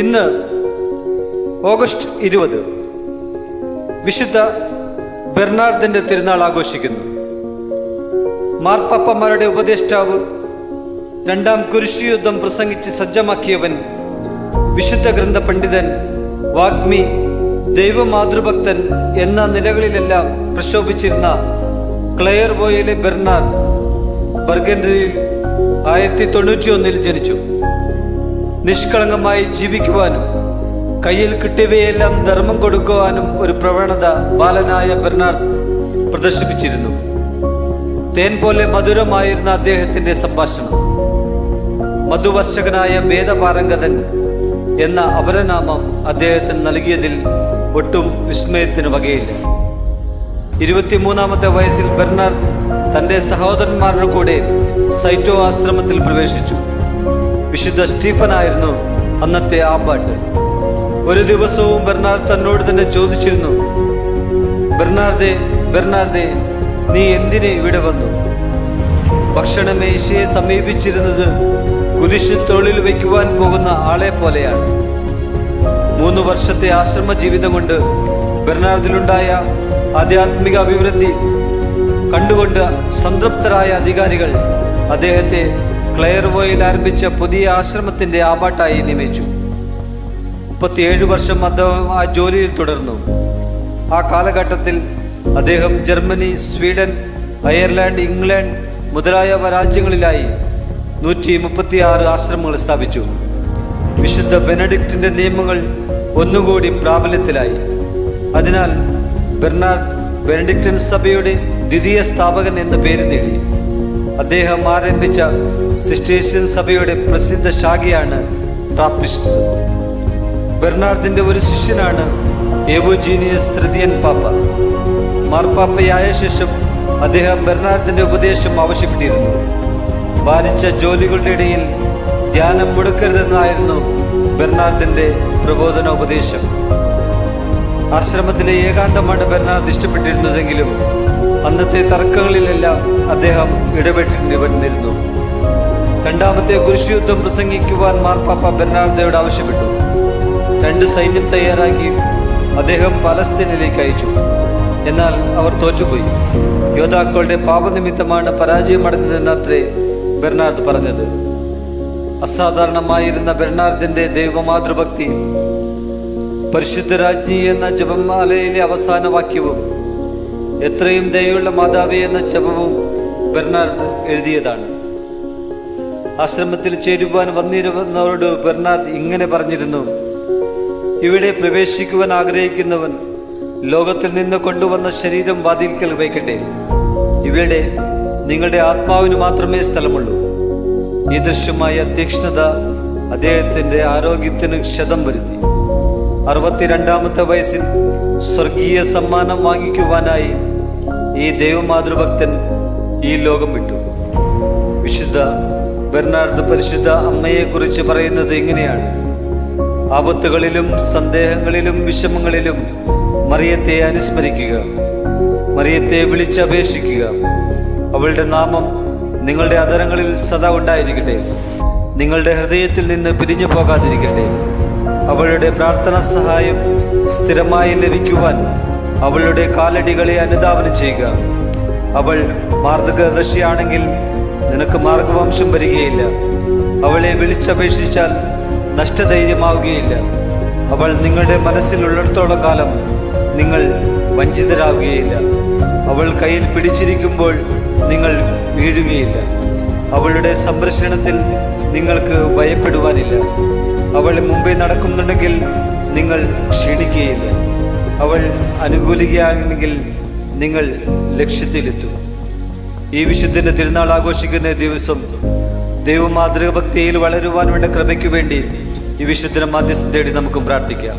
ഇന്ന് ഓഗസ്റ്റ് ഇരുപത് വിശുദ്ധ ബെർണാർഡിന്റെ തിരുനാൾ ആഘോഷിക്കുന്നു. മാർപ്പാപ്പമാരുടെ ഉപദേഷ്ടാവ് രണ്ടാം കുരിശു യുദ്ധം പ്രസംഗിച്ച് സജ്ജമാക്കിയവൻ വിശുദ്ധ ഗ്രന്ഥ പണ്ഡിതൻ വാഗ്മി ദൈവമാതൃഭക്തൻ എന്ന നിലകളിലെല്ലാം പ്രശോഭിച്ചിരുന്ന ക്ലെയർ ബോയിലെ ബെർണാർഡ് ബർഗൻഡറിയിൽ ആയിരത്തി തൊണ്ണൂറ്റി ഒന്നിൽ ജനിച്ചു. നിഷ്കളങ്കമായി ജീവിക്കുവാനും കയ്യിൽ കിട്ടിയവയെല്ലാം ധർമ്മം കൊടുക്കുവാനും ഒരു പ്രവണത ബാലനായ ബെർണാർഡ് പ്രദർശിപ്പിച്ചിരുന്നു. തേൻ പോലെ മധുരമായിരുന്ന അദ്ദേഹത്തിന്റെ സംഭാഷണം. മധുവർഷകനായ വേദപാരംഗതൻ എന്ന അപരനാമം അദ്ദേഹത്തിന് നൽകിയതിൽ ഒട്ടും വിസ്മയത്തിന് വകയില്ല. ഇരുപത്തിമൂന്നാമത്തെ വയസ്സിൽ ബെർണാർഡ് തന്റെ സഹോദരന്മാരുടെ കൂടെ സൈറ്റോ ആശ്രമത്തിൽ പ്രവേശിച്ചു. വിശുദ്ധ സ്റ്റീഫനായിരുന്നു അന്നത്തെ ആമ്പാട്ട് ഒരു ദിവസവും ബെർണാർഡ് തന്നോട് തന്നെ ചോദിച്ചിരുന്നു ബെർണാർദേ ബെർണാർദേ നീ എന്തിന് ഇവിടെ വന്നു? ഭക്ഷണമേശയെ സമീപിച്ചിരുന്നത് കുരിശ് തൊഴിൽ വയ്ക്കുവാൻ പോകുന്ന ആളെ പോലെയാണ്. മൂന്ന് വർഷത്തെ ആശ്രമ ജീവിതം കൊണ്ട് ബെർണാർദിലുണ്ടായ ആധ്യാത്മിക അഭിവൃദ്ധി കണ്ടുകൊണ്ട് സംതൃപ്തരായ അധികാരികൾ അദ്ദേഹത്തെ ക്ലെയർവോയിൽ ആരംഭിച്ച പുതിയ ആശ്രമത്തിന്റെ ആപാട്ടായി നിയമിച്ചു. മുപ്പത്തിയേഴ് വർഷം അദ്ദേഹം ആ ജോലിയിൽ തുടർന്നു. ആ കാലഘട്ടത്തിൽ അദ്ദേഹം ജർമ്മനി സ്വീഡൻ അയർലാൻഡ് ഇംഗ്ലണ്ട് മുതലായവ രാജ്യങ്ങളിലായി നൂറ്റി മുപ്പത്തിയാറ് ആശ്രമങ്ങൾ സ്ഥാപിച്ചു. വിശുദ്ധ ബെനഡിക്റ്റിന്റെ നിയമങ്ങൾ ഒന്നുകൂടി പ്രാബല്യത്തിലായി. അതിനാൽ ബെർണാർഡ് ബെനഡിക്റ്റൻ സഭയുടെ ദ്വിതീയ സ്ഥാപകൻ എന്ന പേര് നേടി. അദ്ദേഹം ആരംഭിച്ച സിസ്റ്റേഷ്യൻ സഭയുടെ പ്രസിദ്ധ ശാഖയാണ് ട്രാപ്പിസ്റ്റ് ബെർണാർഡിന്റെ ഒരു ശിഷ്യനാണ് എവോജീനിയസ് തൃതീയൻ പാപ്പ. മാർപ്പാപ്പയായ ശേഷം അദ്ദേഹം ബെർണാർഡിന്റെ ഉപദേശം ആവശ്യപ്പെട്ടിരുന്നു. ഭാരിച്ച ജോലികളുടെ ഇടയിൽ ധ്യാനം മുടക്കരുതെന്നായിരുന്നു ബെർണാർഡിന്റെ പ്രബോധന ഉപദേശം ആശ്രമത്തിലെ ഏകാന്തമാണ് ബെർണാർഡ് ഇഷ്ടപ്പെട്ടിരുന്നതെങ്കിലും അന്നത്തെ തർക്കങ്ങളിലെല്ലാം അദ്ദേഹം ഇടപെട്ടിട്ട് വന്നിരുന്നു രണ്ടാമത്തെ കുരിശുയുദ്ധം പ്രസംഗിക്കുവാൻ മാർപ്പാപ്പ ബെർണാർദയോട് ആവശ്യപ്പെട്ടു. രണ്ട് സൈന്യം തയ്യാറാക്കി അദ്ദേഹം പലസ്തീനിലേക്ക് അയച്ചു. എന്നാൽ അവർ തോറ്റുപോയി. യോദ്ധാക്കളുടെ പാപനിമിത്തമാണ് പരാജയമടഞ്ഞതെന്നത്രേ ബെർണാർഡ് പറഞ്ഞത്. അസാധാരണമായിരുന്ന ബെർണാർദിന്റെ ദൈവമാതൃഭക്തി പരിശുദ്ധരാജ്ഞി എന്ന ജപമാലയിലെ അവസാന വാക്യവും എത്രയും ദയുള്ള മാതാവി എന്ന ജപവും ബെർണാർഡ് എഴുതിയതാണ്. ആശ്രമത്തിൽ ചേരുവാൻ വന്നിരുന്നവരോട് ബെർണാർഡ് ഇങ്ങനെ പറഞ്ഞിരുന്നു. ഇവിടെ പ്രവേശിക്കുവാൻ ആഗ്രഹിക്കുന്നവൻ ലോകത്തിൽ നിന്ന് കൊണ്ടുവന്ന ശരീരം വാതിൽക്കൽ വയ്ക്കട്ടെ. ഇവിടെ നിങ്ങളുടെ ആത്മാവിന് മാത്രമേ സ്ഥലമുള്ളൂ. ഈ ദൃശ്യമായ തീക്ഷ്ണത അദ്ദേഹത്തിന്റെ ആരോഗ്യത്തിന് ക്ഷതം വരുത്തി. അറുപത്തിരണ്ടാമത്തെ വയസ്സിൽ സ്വർഗീയ സമ്മാനം വാങ്ങിക്കുവാനായി ഈ ദൈവമാതൃഭക്തൻ ഈ ലോകം വിട്ടു. വിശുദ്ധ ബെർണാർഡ് പരിശുദ്ധ അമ്മയെക്കുറിച്ച് പറയുന്നത് ഇങ്ങനെയാണ്. ആപത്തുകളിലും സന്ദേഹങ്ങളിലും വിഷമങ്ങളിലും മറിയത്തെ അനുസ്മരിക്കുക. മറിയത്തെ വിളിച്ചപേക്ഷിക്കുക. അവളുടെ നാമം നിങ്ങളുടെ അതരങ്ങളിൽ സദാ ഉണ്ടായിരിക്കട്ടെ. നിങ്ങളുടെ ഹൃദയത്തിൽ നിന്ന് പിരിഞ്ഞു പോകാതിരിക്കട്ടെ. അവളുടെ പ്രാർത്ഥന സഹായം സ്ഥിരമായി ലഭിക്കുവാൻ അവളുടെ കാലടികളെ അനുധാവനം ചെയ്യുക. അവൾ മാർഗദർശിയാണെങ്കിൽ നിനക്ക് മാർഗവംശം വരികയില്ല. അവളെ വിളിച്ചപേക്ഷിച്ചാൽ നഷ്ടധൈര്യമാവുകയില്ല. അവൾ നിങ്ങളുടെ മനസ്സിലുള്ളിടത്തോളം കാലം നിങ്ങൾ വഞ്ചിതരാകുകയില്ല അവൾ കയ്യിൽ പിടിച്ചിരിക്കുമ്പോൾ നിങ്ങൾ വീഴുകയില്ല. അവളുടെ സംരക്ഷണത്തിൽ നിങ്ങൾക്ക് ഭയപ്പെടുവാനില്ല. അവൾ മുമ്പേ നടക്കുന്നുണ്ടെങ്കിൽ നിങ്ങൾ ക്ഷീണിക്കുകയില്ല. അവൾ അനുകൂലിക്കുകയാണെങ്കിൽ നിങ്ങൾ ലക്ഷ്യത്തിലെത്തും. ഈ വിശുദ്ധിന്റെ തിരുനാൾ ആഘോഷിക്കുന്ന ദിവസം ദൈവമാതൃഭക്തിയിൽ വളരുവാൻ വേണ്ട കൃപയ്ക്ക് വേണ്ടി ഈ വിശുദ്ധന മധ്യസ്ഥം തേടി നമുക്കും പ്രാർത്ഥിക്കാം.